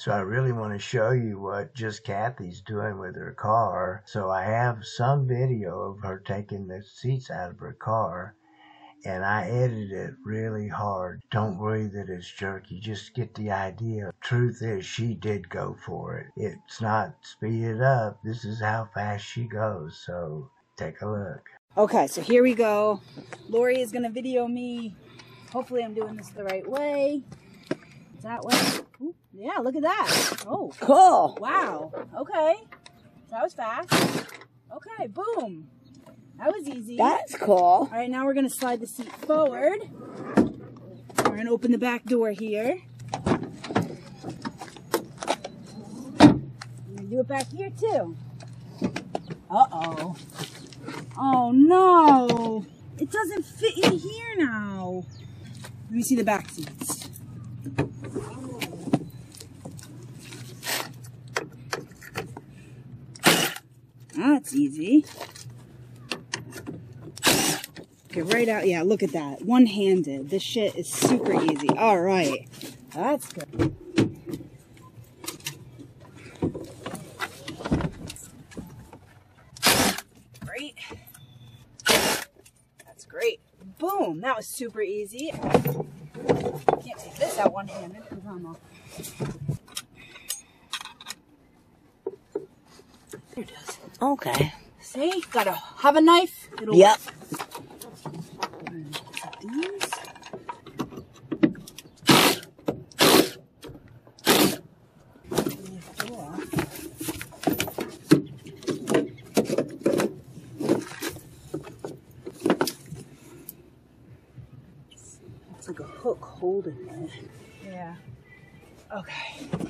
So I really want to show you what just Cathy's doing with her car. So I have some video of her taking the seats out of her car and I edited it really hard. Don't worry that it's jerky, just get the idea. Truth is, she did go for it. It's not speeded up. This is how fast she goes. So take a look. Okay, so here we go. Lori is gonna video me. Hopefully I'm doing this the right way. That way. Yeah, look at that. Oh, Cool. wow. Okay. That was fast. Okay, boom. That was easy. That's cool. All right, now we're gonna slide the seat forward. We're gonna open the back door here. Do it back here too. Uh-oh. Oh no! It doesn't fit in here now. Let me see the back seats. Oh, That's easy. Okay, right out. Yeah, look at that. One handed. This shit is super easy. All right. That's good. Great. That's great. Boom. That was super easy. Can't take this out one handed because I'm a. There it is. Okay. See? Gotta have a knife. It'll Yep. These. It's like a hook holding it. Yeah. Okay.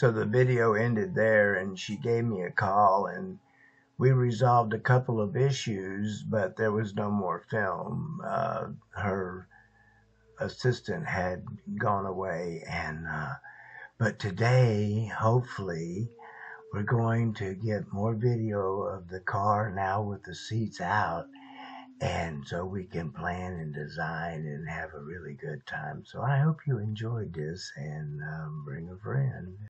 So the video ended there, and she gave me a call, and we resolved a couple of issues, but there was no more film. Uh, her assistant had gone away, and uh, but today, hopefully, we're going to get more video of the car now with the seats out. And so we can plan and design and have a really good time. So I hope you enjoyed this and um, bring a friend.